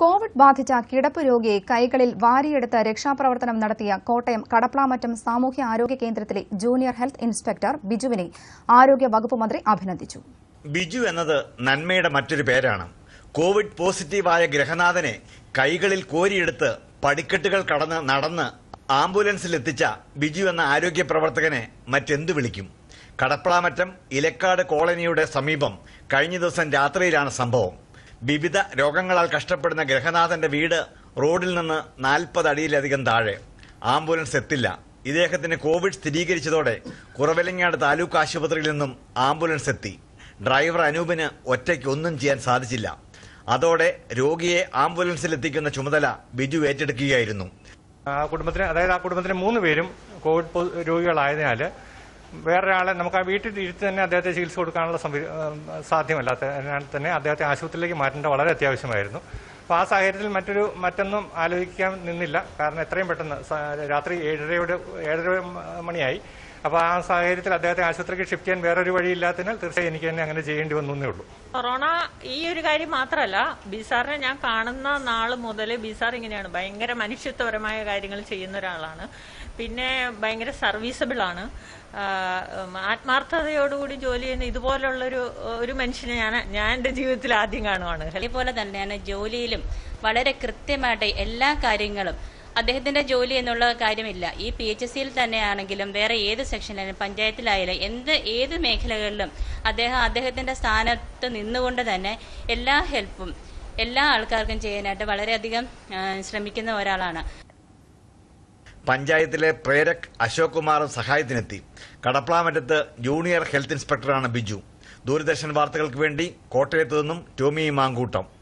Covid ബാധിച്ച കിടപ്പ് രോഗിയെ കൈകളിൽ വാരിയെടുത്ത് രക്ഷാപ്രവർത്തനം നടത്തിയ കോട്ടയം കടപ്ലാമറ്റം സാമൂഹ്യ ആരോഗ്യ കേന്ദ്രത്തിലെ ജൂനിയർ ഹെൽത്ത് ഇൻസ്പെക്ടർ ബിജുവിനെ ആരോഗ്യ വകുപ്പ് മന്ത്രി അഭിനന്ദിച്ചു. ബിജു എന്നത് നന്മയുടെ മറ്റൊരു പേരാണ്. കോവിഡ് പോസിറ്റീവായ ഗ്രഹനാഥനെ കൈകളിൽ കോരിയെടുത്ത് പടിക്കെട്ടുകൾ കടന്ന് നടന്ന് ആംബുലൻസിൽ എത്തിച്ച ബിജു എന്ന ആരോഗ്യ പ്രവർത്തകനെ മറ്റെന്തു വിളിക്കും? കടപ്പളാമറ്റം ഇലക്കാട് കോളനിയുടെ സമീപം കഴിഞ്ഞ ദിവസം രാത്രിയിലാണ് സംഭവം. വിവിധ രോഗങ്ങളാൽ കഷ്ടപ്പെടുന്ന ഗ്രഹനാഥന്റെ വീട് റോഡിൽ നിന്ന് നാൽപ്പത് അടിയിലധികം താഴെ. ആംബുലൻസ് എത്തില്ല. ഇദ്ദേഹത്തിന് കോവിഡ് സ്ഥിരീകരിച്ചതോടെ കുറവലങ്ങാട് താലൂക്ക് ആശുപത്രിയിൽ നിന്നും ആംബുലൻസ് എത്തി. ഡ്രൈവർ അനൂപിന് ഒറ്റയ്ക്ക് ഒന്നും ചെയ്യാൻ സാധിച്ചില്ല. അതോടെ രോഗിയെ ആംബുലൻസിൽ എത്തിക്കുന്ന ചുമതല ബിജു ഏറ്റെടുക്കുകയായിരുന്നു. ആ കുടുംബത്തിന് അതായത് ആ കുടുംബത്തിന് മൂന്ന് പേരും കോവിഡ് രോഗികളായതിനാൽ വേറൊരാളെ നമുക്ക് ആ വീട്ടിൽ ഇരുത്തി തന്നെ അദ്ദേഹത്തെ ചികിത്സ കൊടുക്കാനുള്ള സാധ്യമല്ലാത്ത തന്നെ അദ്ദേഹത്തെ ആശുപത്രിയിലേക്ക് മാറ്റേണ്ട വളരെ അത്യാവശ്യമായിരുന്നു. അപ്പോൾ ആ സാഹചര്യത്തിൽ മറ്റൊരു മറ്റൊന്നും ആലോചിക്കാൻ നിന്നില്ല. കാരണം എത്രയും പെട്ടെന്ന് രാത്രി ഏഴരയോട് ഏഴര മണിയായി. അപ്പോൾ ആ സാഹചര്യത്തിൽ അദ്ദേഹത്തെ ആശുപത്രിക്ക് ഷിഫ്റ്റ് ചെയ്യാൻ വേറൊരു വഴിയില്ലാത്തതിനാൽ തീർച്ചയായും എനിക്ക് തന്നെ അങ്ങനെ ചെയ്യേണ്ടി വന്നു എന്നേ ഉള്ളൂ. കൊറോണ ഈ ഒരു കാര്യം മാത്രമല്ല ബിസാറിനെ ഞാൻ കാണുന്ന നാൾ മുതൽ ബിസാർ ഇങ്ങനെയാണ് ഭയങ്കര മനുഷ്യത്വപരമായ കാര്യങ്ങൾ ചെയ്യുന്ന ഒരാളാണ്. പിന്നെ ഭയങ്കര സർവീസബിൾ ആണ്. ആത്മാർത്ഥതയോടുകൂടി ജോലി ചെയ്യുന്ന ഇതുപോലുള്ളൊരു ഒരു മനുഷ്യനെ ഞാൻ ഞാൻ എന്റെ ജീവിതത്തിൽ ആദ്യം കാണുവാണ്. അതേപോലെ തന്നെയാണ് ജോലിയിലും വളരെ കൃത്യമായിട്ട് എല്ലാ കാര്യങ്ങളും അദ്ദേഹത്തിന്റെ ജോലി എന്നുള്ള കാര്യമില്ല. ഈ പി എച്ച് സിയിൽ തന്നെയാണെങ്കിലും വേറെ ഏത് സെക്ഷനിലും പഞ്ചായത്തിലായാലും എന്ത് ഏത് മേഖലകളിലും അദ്ദേഹം അദ്ദേഹത്തിന്റെ സ്ഥാനത്ത് നിന്നുകൊണ്ട് തന്നെ എല്ലാ ഹെൽപ്പും എല്ലാ ആൾക്കാർക്കും ചെയ്യാനായിട്ട് വളരെയധികം ശ്രമിക്കുന്ന ഒരാളാണ്. പഞ്ചായത്തിലെ പ്രേരക് അശോക് കുമാറും സഹായത്തിനെത്തി. കടപ്ലാമറ്റത്ത് ജൂനിയർ ഹെൽത്ത് ഇൻസ്പെക്ടറാണ് ബിജു. ദൂരദർശൻ വാർത്തകൾക്ക് വേണ്ടി കോട്ടയത്തു നിന്നും ടോമി മാങ്കൂട്ടം.